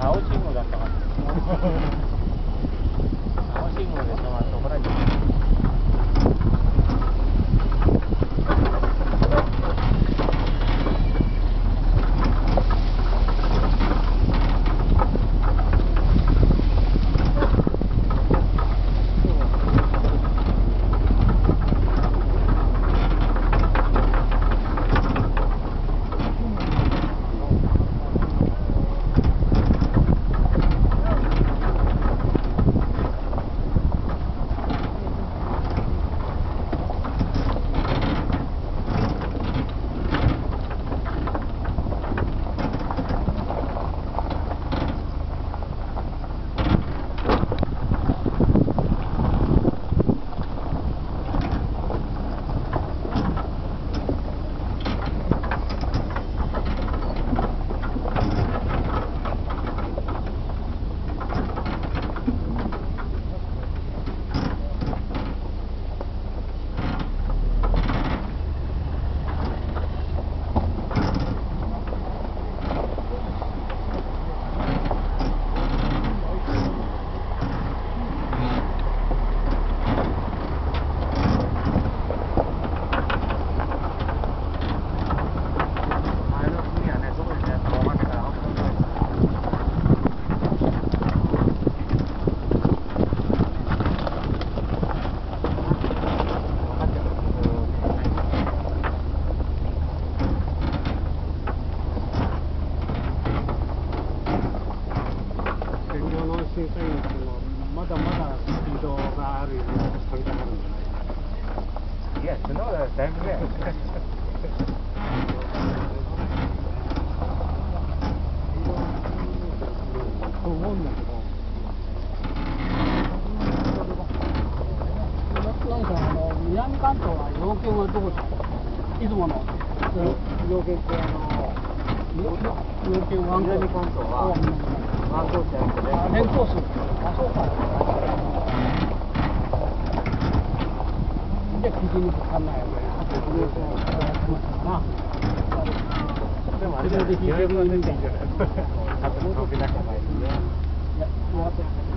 青信号だったから青信号で止まるとこられ審査員ってまだまだスピードがあるようなんじゃないいや、そんなことだいぶね。と思うんだけど。あの南関東は要件はどこだ出雲の要件ってあの要件は南関東は関東あ連コースあそうかじゃあ基準にかかん。ないよねでもあれじゃない、予約が出ていいん。じゃない多分、飛び出した場合にね。いや、終わって